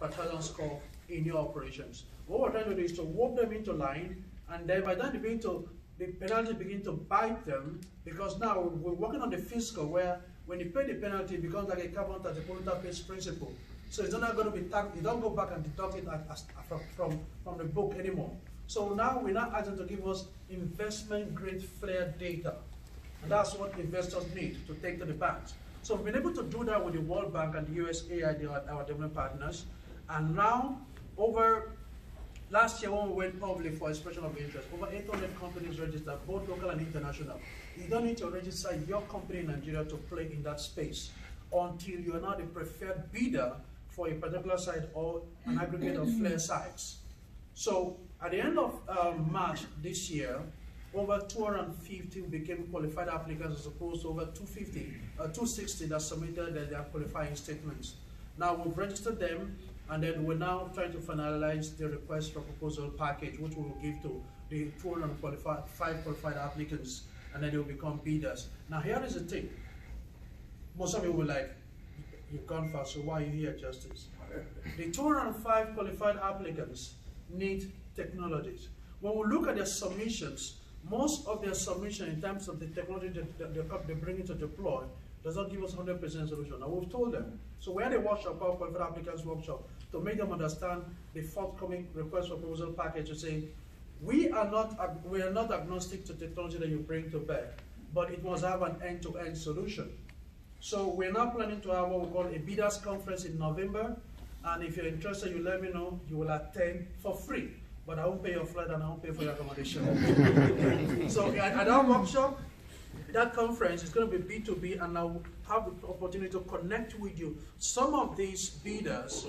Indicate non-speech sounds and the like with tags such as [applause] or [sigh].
thousand score in your operations. What we're trying to do is to walk them into line, and then by the time they begin to, the penalty begin to bite them, because now we're working on the fiscal where when you pay the penalty, it becomes like a carbon tax, the polluter pays principle. So it's not going to be taxed, you don't go back and deduct it as, from, from, from the book anymore. So now we're now asking to give us investment grade flare data. And that's what investors need to take to the banks. So we've been able to do that with the World Bank and the USAID, and our development partners. And now, over last year when we went public for expression of interest, over 800 companies registered, both local and international. You don't need to register your company in Nigeria to play in that space until you are not the preferred bidder for a particular site or an aggregate of flare sites. So at the end of um, March this year, over 250 became qualified applicants as opposed to over 250, uh, 260 that submitted their qualifying statements. Now we've registered them and then we're now trying to finalize the request for proposal package, which we will give to the 245 qualified applicants and then they will become bidders. Now here is the thing. Most of you will like, you've gone fast, so why are you here, Justice? The 205 qualified applicants need technologies. When we look at their submissions, most of their submission in terms of the technology that they're bringing to deploy does not give us 100% solution. Now we've told them. So we had a workshop called Qualified Applicants Workshop to make them understand the forthcoming request for proposal package to say, we are not we are not agnostic to technology that you bring to bear, but it must have an end-to-end -end solution. So we're now planning to have what we call a bidders conference in November, and if you're interested, you let me know. You will attend for free but I won't pay your flight and I won't pay for your accommodation. [laughs] so at, at our workshop, that conference is going to be B2B and I'll have the opportunity to connect with you. Some of these bidders